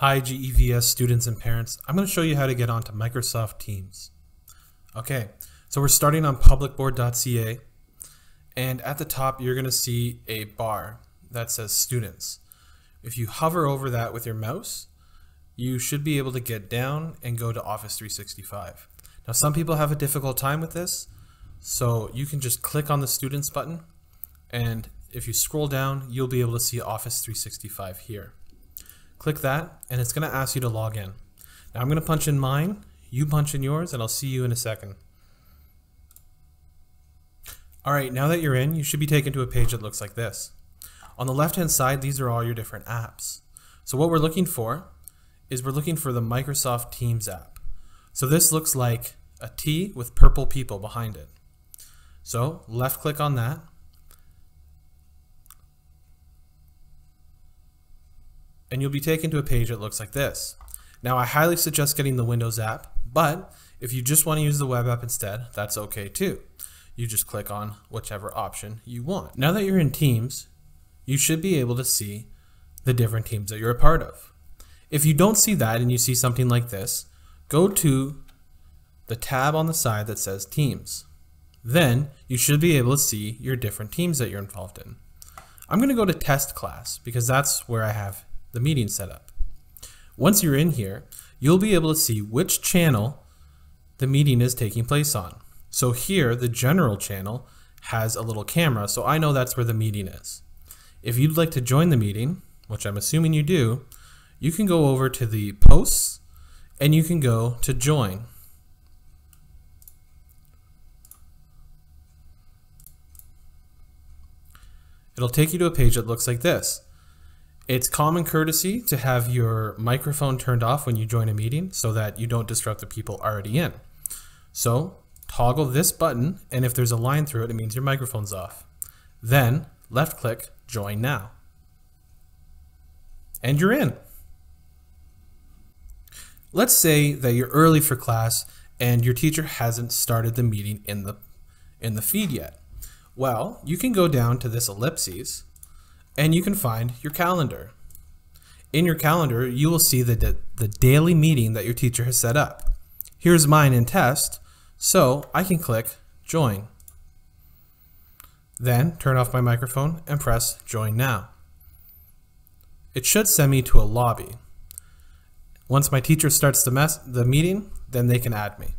Hi GEVS students and parents. I'm going to show you how to get onto Microsoft Teams. Okay, so we're starting on publicboard.ca and at the top you're going to see a bar that says students. If you hover over that with your mouse, you should be able to get down and go to Office 365. Now some people have a difficult time with this, so you can just click on the students button and if you scroll down, you'll be able to see Office 365 here. Click that, and it's going to ask you to log in. Now I'm going to punch in mine, you punch in yours, and I'll see you in a second. Alright, now that you're in, you should be taken to a page that looks like this. On the left hand side, these are all your different apps. So what we're looking for is we're looking for the Microsoft Teams app. So this looks like a T with purple people behind it. So left click on that, and you'll be taken to a page that looks like this. Now I highly suggest getting the Windows app, but if you just want to use the web app instead, that's okay too. You just click on whichever option you want. Now that you're in Teams, you should be able to see the different teams that you're a part of. If you don't see that and you see something like this, go to the tab on the side that says Teams. Then you should be able to see your different teams that you're involved in. I'm going to go to Test Class because that's where I have the meeting setup. Once you're in here, you'll be able to see which channel the meeting is taking place on. So here, the general channel has a little camera, so I know that's where the meeting is. If you'd like to join the meeting, which I'm assuming you do, you can go over to the posts and you can go to join. It'll take you to a page that looks like this. It's common courtesy to have your microphone turned off when you join a meeting so that you don't disrupt the people already in. So toggle this button, and if there's a line through it, it means your microphone's off. Then left click Join Now. And you're in. Let's say that you're early for class and your teacher hasn't started the meeting in the, in the feed yet. Well, you can go down to this ellipses and you can find your calendar. In your calendar, you will see the, the daily meeting that your teacher has set up. Here's mine in test, so I can click join. Then turn off my microphone and press join now. It should send me to a lobby. Once my teacher starts the, mess the meeting, then they can add me.